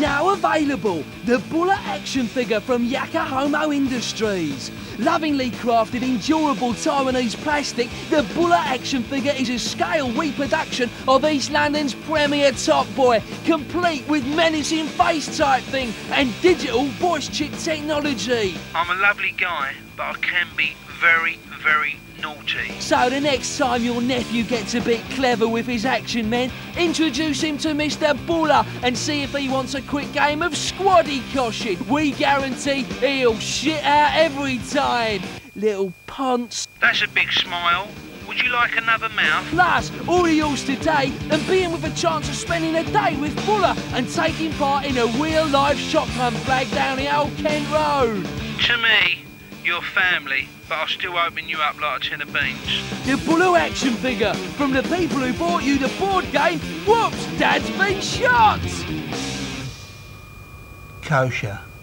Now available, the Bulla action figure from Yakahomo Industries. Lovingly crafted in durable Taiwanese plastic, the Bulla action figure is a scale reproduction of East London's premier Top Boy, complete with menacing face type thing and digital voice chip technology. I'm a lovely guy, but I can be very, very naughty. So the next time your nephew gets a bit clever with his action men, introduce him to Mr. Bulla and see if he wants a quick game of squaddy coshing. We guarantee he'll shit out every time. Little punts. That's a big smile. Would you like another mouth? Plus, all yours today and being with a chance of spending a day with Bulla and taking part in a real life shotgun flag down the old Kent Road. To me, your family, but I'll still open you up like a tin of beans. The Bulla action figure from the people who bought you the board game. Whoops, Dad's been shot! Kosher.